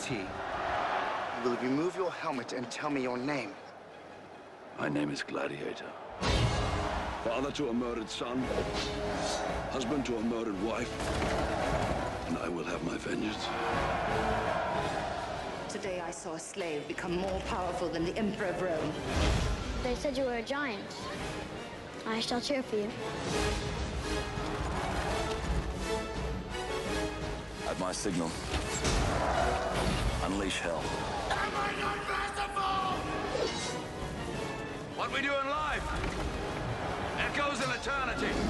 is he? Will you remove your helmet and tell me your name? My name is Gladiator. Father to a murdered son, husband to a murdered wife, and I will have my vengeance. Today I saw a slave become more powerful than the Emperor of Rome. They said you were a giant. I shall cheer for you. At my signal, unleash hell. Am I not merciful? What we do in life echoes in eternity.